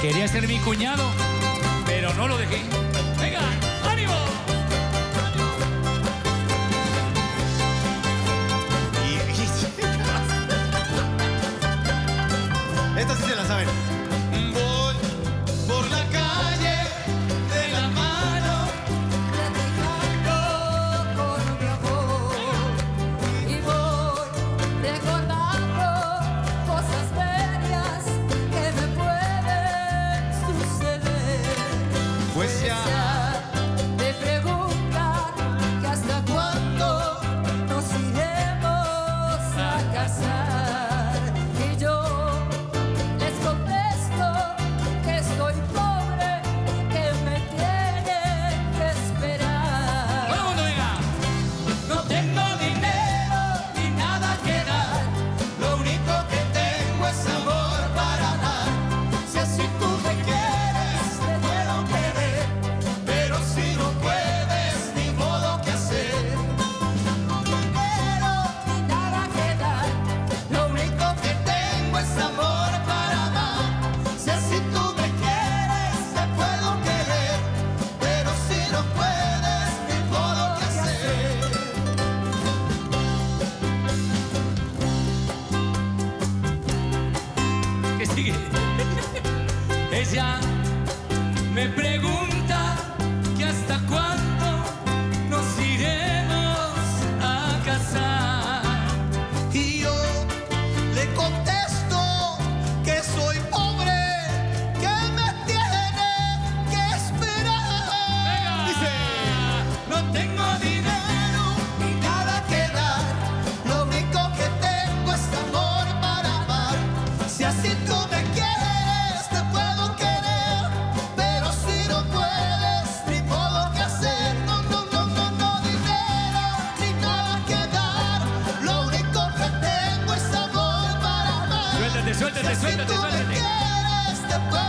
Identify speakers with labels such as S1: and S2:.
S1: Quería ser mi cuñado, pero no lo dejé. ¡Venga! ¡Ánimo!
S2: Esta sí se la saben.
S1: Ella me pregunta.
S3: the